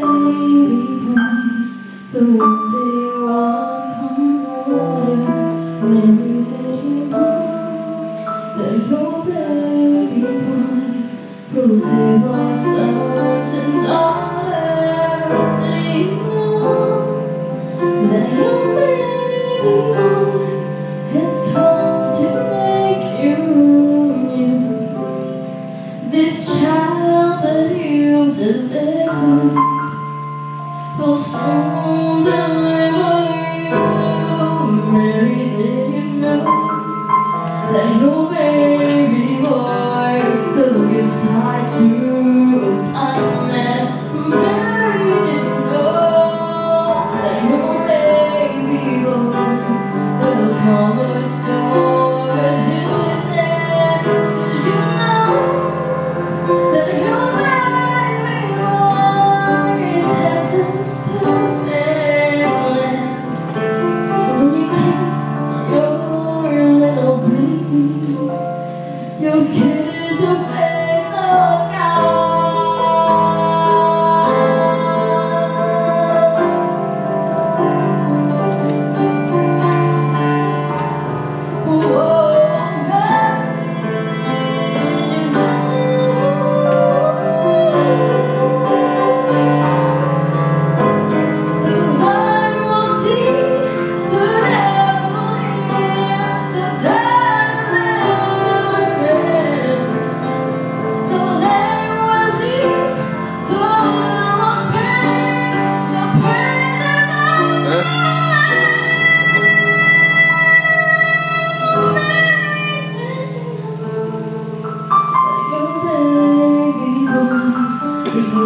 baby boy, but one day you walk on water. Maybe did you know that baby boy will save our sons and daughters? Did your baby boy has come to make you new? This child that you delivered. That your baby boy